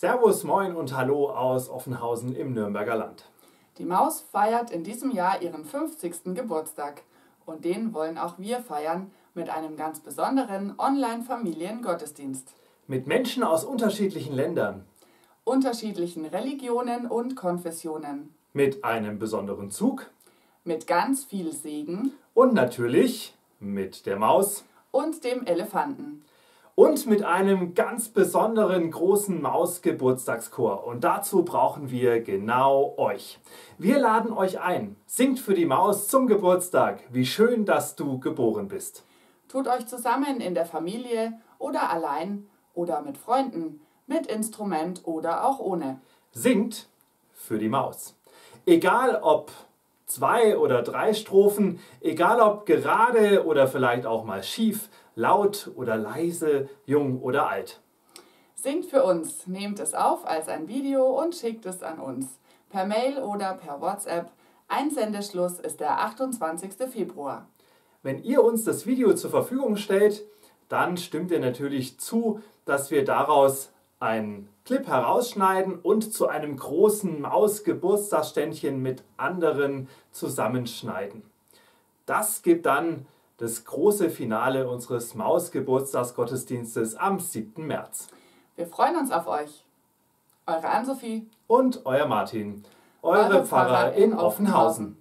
Servus, moin und hallo aus Offenhausen im Nürnberger Land. Die Maus feiert in diesem Jahr ihren 50. Geburtstag und den wollen auch wir feiern mit einem ganz besonderen Online-Familiengottesdienst. Mit Menschen aus unterschiedlichen Ländern, unterschiedlichen Religionen und Konfessionen, mit einem besonderen Zug, mit ganz viel Segen und natürlich mit der Maus und dem Elefanten. Und mit einem ganz besonderen großen Maus-Geburtstagschor. Und dazu brauchen wir genau euch. Wir laden euch ein. Singt für die Maus zum Geburtstag. Wie schön, dass du geboren bist. Tut euch zusammen in der Familie oder allein oder mit Freunden, mit Instrument oder auch ohne. Singt für die Maus. Egal ob zwei oder drei Strophen, egal ob gerade oder vielleicht auch mal schief, laut oder leise, jung oder alt. Singt für uns, nehmt es auf als ein Video und schickt es an uns. Per Mail oder per WhatsApp. Einsendeschluss ist der 28. Februar. Wenn ihr uns das Video zur Verfügung stellt, dann stimmt ihr natürlich zu, dass wir daraus einen Clip herausschneiden und zu einem großen Maus-Geburtstagsständchen mit anderen zusammenschneiden. Das gibt dann das große Finale unseres Maus-Geburtstagsgottesdienstes am 7. März. Wir freuen uns auf euch. Eure Ann-Sophie und euer Martin, eure, eure Pfarrer in Offenhausen.